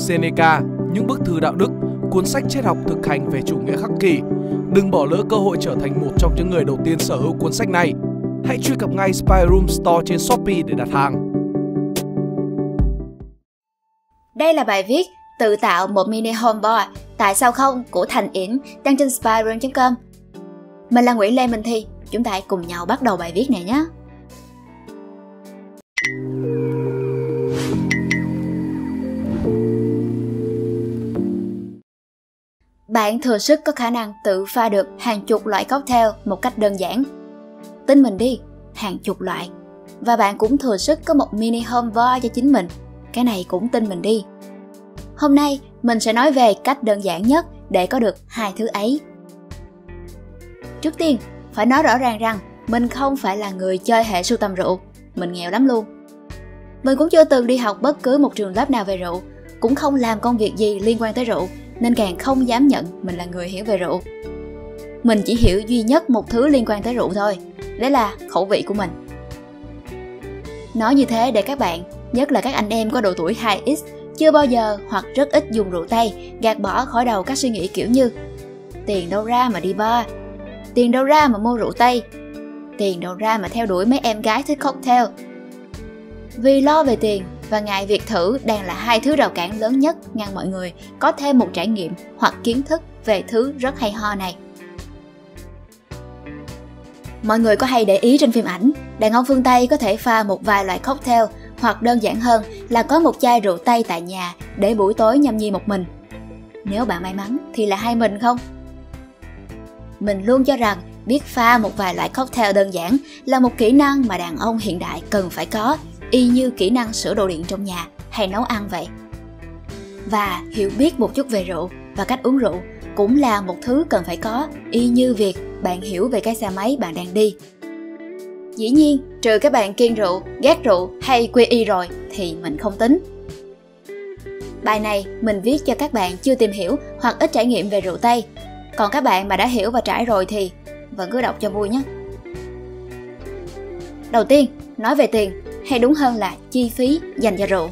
Seneca, những bức thư đạo đức, cuốn sách triết học thực hành về chủ nghĩa khắc kỷ. Đừng bỏ lỡ cơ hội trở thành một trong những người đầu tiên sở hữu cuốn sách này. Hãy truy cập ngay Spy Room Store trên Shopee để đặt hàng. Đây là bài viết Tự tạo một mini home bar Tại sao không của Thành Yến đăng trên spyroom.com Mình là Nguyễn Lê Minh Thi Chúng ta hãy cùng nhau bắt đầu bài viết này nhé Bạn thừa sức có khả năng tự pha được hàng chục loại cocktail một cách đơn giản. Tin mình đi, hàng chục loại. Và bạn cũng thừa sức có một mini home bar cho chính mình. Cái này cũng tin mình đi. Hôm nay mình sẽ nói về cách đơn giản nhất để có được hai thứ ấy. Trước tiên, phải nói rõ ràng rằng mình không phải là người chơi hệ sưu tầm rượu, mình nghèo lắm luôn. Mình cũng chưa từng đi học bất cứ một trường lớp nào về rượu, cũng không làm công việc gì liên quan tới rượu, nên càng không dám nhận mình là người hiểu về rượu. Mình chỉ hiểu duy nhất một thứ liên quan tới rượu thôi, đấy là khẩu vị của mình. Nói như thế để các bạn, nhất là các anh em có độ tuổi 2X, chưa bao giờ hoặc rất ít dùng rượu tây, gạt bỏ khỏi đầu các suy nghĩ kiểu như Tiền đâu ra mà đi bar, tiền đâu ra mà mua rượu tây, tiền đâu ra mà theo đuổi mấy em gái thích cocktail. Vì lo về tiền và ngại việc thử đang là hai thứ rào cản lớn nhất ngăn mọi người có thêm một trải nghiệm hoặc kiến thức về thứ rất hay ho này. Mọi người có hay để ý trên phim ảnh, đàn ông phương Tây có thể pha một vài loại cocktail hoặc đơn giản hơn là có một chai rượu Tây tại nhà để buổi tối nhâm nhi một mình. Nếu bạn may mắn thì là hai mình không? Mình luôn cho rằng biết pha một vài loại cocktail đơn giản là một kỹ năng mà đàn ông hiện đại cần phải có y như kỹ năng sửa đồ điện trong nhà hay nấu ăn vậy. Và hiểu biết một chút về rượu và cách uống rượu cũng là một thứ cần phải có, y như việc bạn hiểu về cái xe máy bạn đang đi. Dĩ nhiên, trừ các bạn kiêng rượu, ghét rượu hay quy y rồi thì mình không tính. Bài này mình viết cho các bạn chưa tìm hiểu hoặc ít trải nghiệm về rượu Tây. Còn các bạn mà đã hiểu và trải rồi thì vẫn cứ đọc cho vui nhé. Đầu tiên, nói về tiền hay đúng hơn là chi phí dành cho rượu.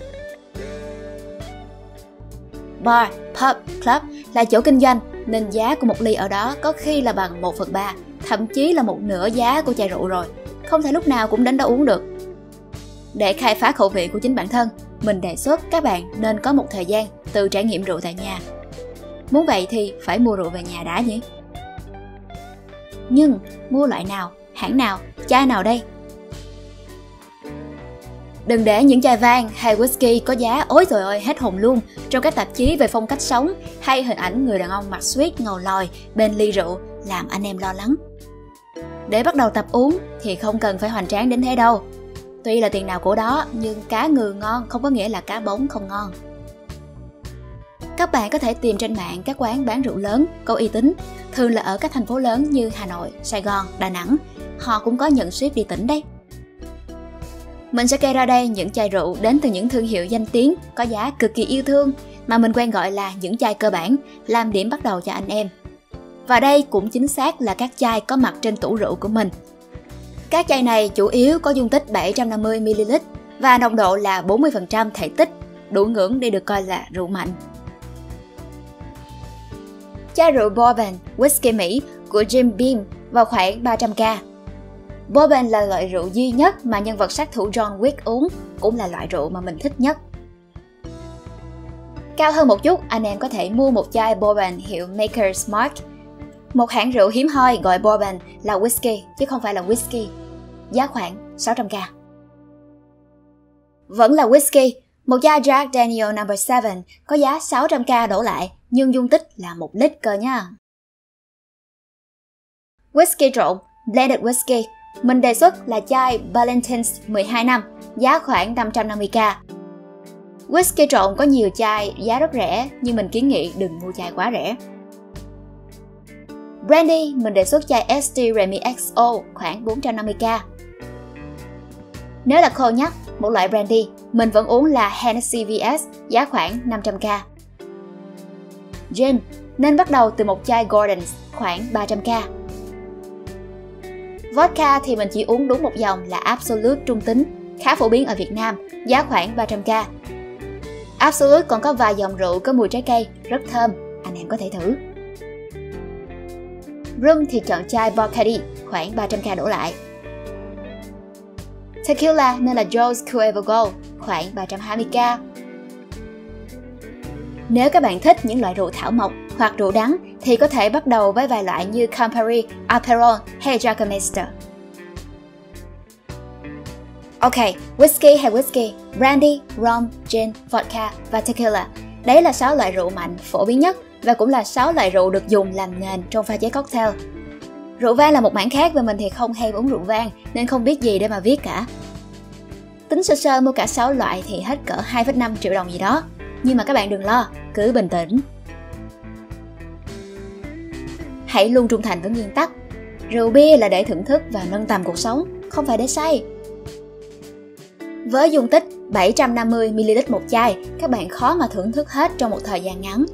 Bar, pub, club là chỗ kinh doanh nên giá của một ly ở đó có khi là bằng 1 phần 3, thậm chí là một nửa giá của chai rượu rồi. Không thể lúc nào cũng đến đó uống được. Để khai phá khẩu vị của chính bản thân, mình đề xuất các bạn nên có một thời gian tự trải nghiệm rượu tại nhà. Muốn vậy thì phải mua rượu về nhà đã nhỉ? Nhưng mua loại nào, hãng nào, chai nào đây? Đừng để những chai vang hay whisky có giá ối rồi ơi hết hồn luôn trong các tạp chí về phong cách sống hay hình ảnh người đàn ông mặc suýt ngầu lòi bên ly rượu làm anh em lo lắng. Để bắt đầu tập uống thì không cần phải hoành tráng đến thế đâu. Tuy là tiền nào của đó nhưng cá ngừ ngon không có nghĩa là cá bóng không ngon. Các bạn có thể tìm trên mạng các quán bán rượu lớn, có uy tín, thường là ở các thành phố lớn như Hà Nội, Sài Gòn, Đà Nẵng. Họ cũng có nhận ship đi tỉnh đấy. Mình sẽ kê ra đây những chai rượu đến từ những thương hiệu danh tiếng, có giá cực kỳ yêu thương mà mình quen gọi là những chai cơ bản, làm điểm bắt đầu cho anh em. Và đây cũng chính xác là các chai có mặt trên tủ rượu của mình. Các chai này chủ yếu có dung tích 750ml và nồng độ là 40% thể tích, đủ ngưỡng để được coi là rượu mạnh. Chai rượu Bourbon, whisky Mỹ của Jim Beam vào khoảng 300k Bourbon là loại rượu duy nhất mà nhân vật sát thủ John Wick uống, cũng là loại rượu mà mình thích nhất. Cao hơn một chút, anh em có thể mua một chai Bourbon hiệu Maker's Mark. Một hãng rượu hiếm hoi gọi Bourbon là whisky chứ không phải là whisky. Giá khoảng 600k. Vẫn là whisky, một chai Jack Daniel No. 7 có giá 600k đổ lại, nhưng dung tích là một lít cơ nha. Whisky trộn, blended whisky mình đề xuất là chai Valentine's 12 năm, giá khoảng 550k. Whisky trộn có nhiều chai giá rất rẻ, nhưng mình kiến nghị đừng mua chai quá rẻ. Brandy, mình đề xuất chai ST Remy XO khoảng 450k. Nếu là khô nhắc, một loại brandy, mình vẫn uống là Hennessy VS, giá khoảng 500k. Gin, nên bắt đầu từ một chai Gordon's khoảng 300k. Vodka thì mình chỉ uống đúng một dòng là Absolute trung tính, khá phổ biến ở Việt Nam, giá khoảng 300k. Absolute còn có vài dòng rượu có mùi trái cây, rất thơm, anh em có thể thử. Rum thì chọn chai Bacardi, khoảng 300k đổ lại. Tequila nên là Joe's Cuervo Gold, khoảng 320k. Nếu các bạn thích những loại rượu thảo mộc hoặc rượu đắng thì có thể bắt đầu với vài loại như Campari, Aperol hay Jagermeister. Ok, whisky hay whisky, brandy, rum, gin, vodka và tequila. Đấy là 6 loại rượu mạnh phổ biến nhất và cũng là 6 loại rượu được dùng làm nền trong pha chế cocktail. Rượu vang là một mảng khác và mình thì không hay uống rượu vang nên không biết gì để mà viết cả. Tính sơ sơ mua cả 6 loại thì hết cỡ 2,5 triệu đồng gì đó. Nhưng mà các bạn đừng lo, cứ bình tĩnh. Hãy luôn trung thành với nguyên tắc. Rượu bia là để thưởng thức và nâng tầm cuộc sống, không phải để say. Với dung tích 750ml một chai, các bạn khó mà thưởng thức hết trong một thời gian ngắn.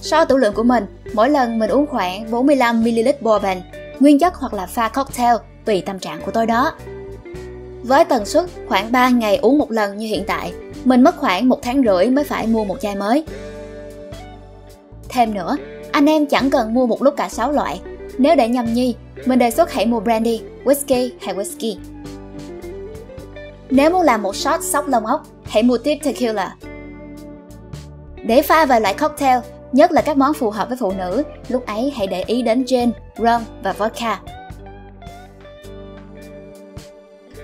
So tủ lượng của mình, mỗi lần mình uống khoảng 45ml bourbon, nguyên chất hoặc là pha cocktail, tùy tâm trạng của tôi đó. Với tần suất khoảng 3 ngày uống một lần như hiện tại, mình mất khoảng một tháng rưỡi mới phải mua một chai mới. Thêm nữa, anh em chẳng cần mua một lúc cả 6 loại. Nếu để nhâm nhi, mình đề xuất hãy mua brandy, whisky hay whisky. Nếu muốn làm một shot sóc lông ốc, hãy mua tiếp tequila. Để pha vài loại cocktail, nhất là các món phù hợp với phụ nữ, lúc ấy hãy để ý đến gin, rum và vodka.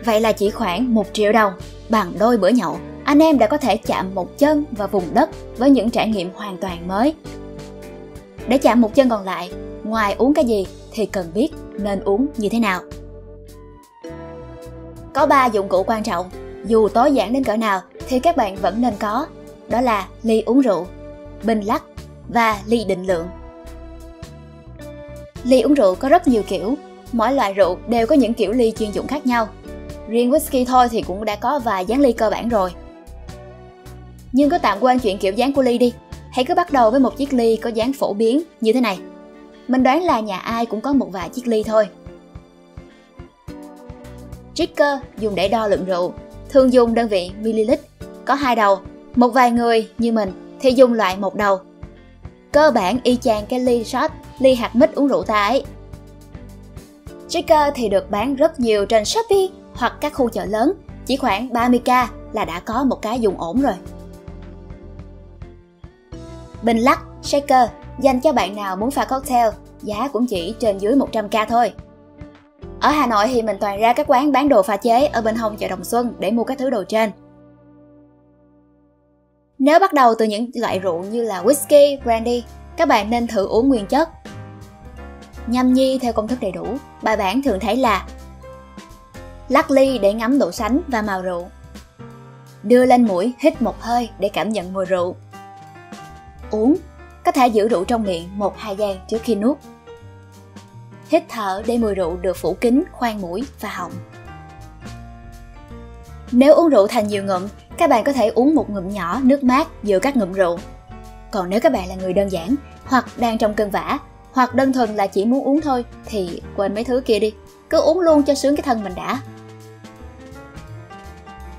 Vậy là chỉ khoảng 1 triệu đồng, bằng đôi bữa nhậu, anh em đã có thể chạm một chân vào vùng đất với những trải nghiệm hoàn toàn mới. Để chạm một chân còn lại, ngoài uống cái gì thì cần biết nên uống như thế nào. Có 3 dụng cụ quan trọng, dù tối giản đến cỡ nào thì các bạn vẫn nên có, đó là ly uống rượu, bình lắc và ly định lượng. Ly uống rượu có rất nhiều kiểu, mỗi loại rượu đều có những kiểu ly chuyên dụng khác nhau. Riêng whisky thôi thì cũng đã có vài dáng ly cơ bản rồi. Nhưng cứ tạm quên chuyện kiểu dáng của ly đi, hãy cứ bắt đầu với một chiếc ly có dáng phổ biến như thế này. Mình đoán là nhà ai cũng có một vài chiếc ly thôi. Tricker dùng để đo lượng rượu, thường dùng đơn vị ml, có hai đầu. Một vài người như mình thì dùng loại một đầu. Cơ bản y chang cái ly shot, ly hạt mít uống rượu ta ấy. Tricker thì được bán rất nhiều trên Shopee hoặc các khu chợ lớn, chỉ khoảng 30k là đã có một cái dùng ổn rồi. Bình lắc, shaker, dành cho bạn nào muốn pha cocktail, giá cũng chỉ trên dưới 100k thôi. Ở Hà Nội thì mình toàn ra các quán bán đồ pha chế ở bên hông chợ Đồng Xuân để mua các thứ đồ trên. Nếu bắt đầu từ những loại rượu như là whisky, brandy, các bạn nên thử uống nguyên chất. Nhâm nhi theo công thức đầy đủ, bài bản thường thấy là Lắc ly để ngắm độ sánh và màu rượu Đưa lên mũi hít một hơi để cảm nhận mùi rượu Uống, có thể giữ rượu trong miệng 1-2 giây trước khi nuốt hít thở để mùi rượu được phủ kín khoang mũi và họng. Nếu uống rượu thành nhiều ngụm, các bạn có thể uống một ngụm nhỏ nước mát giữa các ngụm rượu. Còn nếu các bạn là người đơn giản, hoặc đang trong cơn vã, hoặc đơn thuần là chỉ muốn uống thôi, thì quên mấy thứ kia đi. Cứ uống luôn cho sướng cái thân mình đã.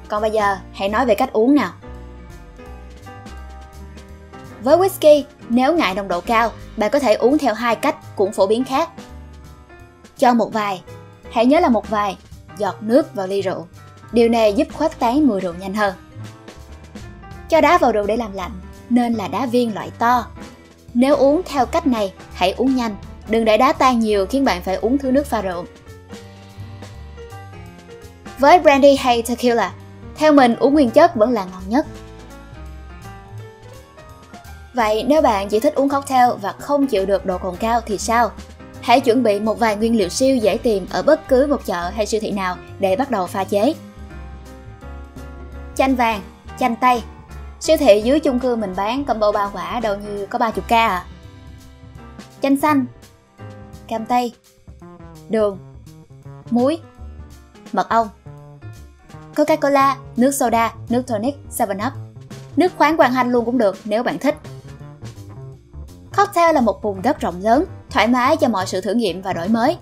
Còn bây giờ, hãy nói về cách uống nào. Với whisky, nếu ngại nồng độ cao, bạn có thể uống theo hai cách cũng phổ biến khác cho một vài, hãy nhớ là một vài, giọt nước vào ly rượu. Điều này giúp khuếch tán mùi rượu nhanh hơn. Cho đá vào rượu để làm lạnh, nên là đá viên loại to. Nếu uống theo cách này, hãy uống nhanh, đừng để đá tan nhiều khiến bạn phải uống thứ nước pha rượu. Với brandy hay tequila, theo mình uống nguyên chất vẫn là ngon nhất. Vậy nếu bạn chỉ thích uống cocktail và không chịu được độ cồn cao thì sao? Hãy chuẩn bị một vài nguyên liệu siêu dễ tìm ở bất cứ một chợ hay siêu thị nào để bắt đầu pha chế. Chanh vàng, chanh tây. Siêu thị dưới chung cư mình bán combo ba quả đâu như có 30k à. Chanh xanh, cam tây, đường, muối, mật ong, Coca-Cola, nước soda, nước tonic, 7up. Nước khoáng quang hanh luôn cũng được nếu bạn thích. Cocktail là một vùng đất rộng lớn, thoải mái cho mọi sự thử nghiệm và đổi mới.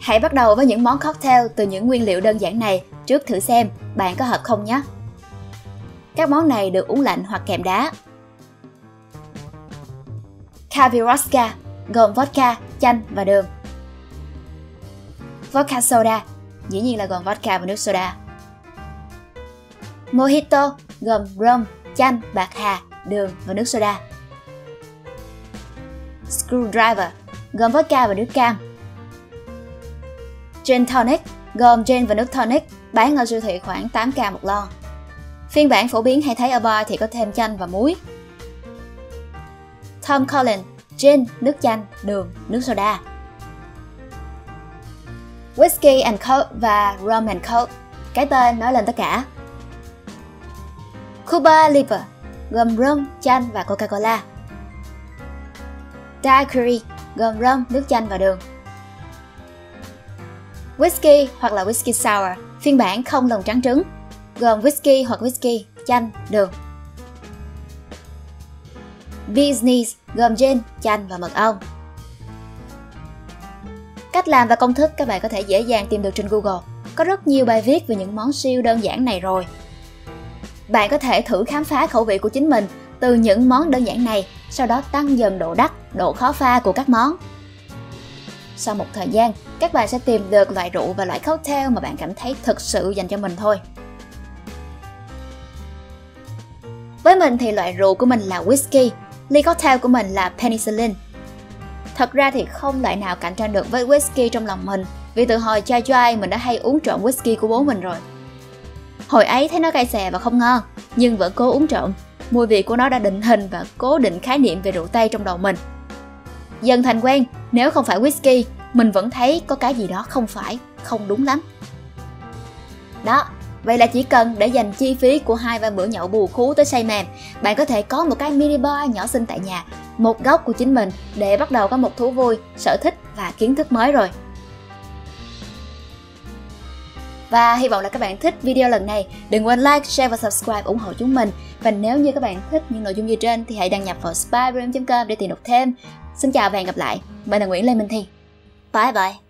Hãy bắt đầu với những món cocktail từ những nguyên liệu đơn giản này trước thử xem bạn có hợp không nhé. Các món này được uống lạnh hoặc kèm đá. Kaviroska gồm vodka, chanh và đường. Vodka soda dĩ nhiên là gồm vodka và nước soda. Mojito gồm rum, chanh, bạc hà, đường và nước soda. Screwdriver gồm vodka và nước cam. Gin tonic gồm gin và nước tonic bán ở siêu thị khoảng 8k một lon. Phiên bản phổ biến hay thấy ở bar thì có thêm chanh và muối. Tom Collins, gin, nước chanh, đường, nước soda. Whiskey and Coke và Rum and Coke, cái tên nói lên tất cả. Cuba Libre, gồm rum, chanh và Coca-Cola. Daiquiri, gồm rum, nước chanh và đường. Whisky hoặc là whisky sour, phiên bản không lòng trắng trứng, gồm whisky hoặc whisky, chanh, đường. Business gồm gin, chanh và mật ong. Cách làm và công thức các bạn có thể dễ dàng tìm được trên Google. Có rất nhiều bài viết về những món siêu đơn giản này rồi. Bạn có thể thử khám phá khẩu vị của chính mình từ những món đơn giản này, sau đó tăng dần độ đắt, độ khó pha của các món. Sau một thời gian, các bạn sẽ tìm được loại rượu và loại cocktail mà bạn cảm thấy thực sự dành cho mình thôi. Với mình thì loại rượu của mình là whisky, ly cocktail của mình là penicillin. Thật ra thì không loại nào cạnh tranh được với whisky trong lòng mình, vì từ hồi trai trai mình đã hay uống trộm whisky của bố mình rồi. Hồi ấy thấy nó cay xè và không ngon, nhưng vẫn cố uống trộm. Mùi vị của nó đã định hình và cố định khái niệm về rượu Tây trong đầu mình. Dần thành quen, nếu không phải whisky, mình vẫn thấy có cái gì đó không phải, không đúng lắm. Đó, vậy là chỉ cần để dành chi phí của hai ba bữa nhậu bù khú tới say mềm, bạn có thể có một cái mini bar nhỏ xinh tại nhà, một góc của chính mình để bắt đầu có một thú vui, sở thích và kiến thức mới rồi. Và hy vọng là các bạn thích video lần này. Đừng quên like, share và subscribe ủng hộ chúng mình. Và nếu như các bạn thích những nội dung như trên thì hãy đăng nhập vào spyroom.com để tìm đọc thêm. Xin chào và hẹn gặp lại. Mình là Nguyễn Lê Minh Thi. Bye bye.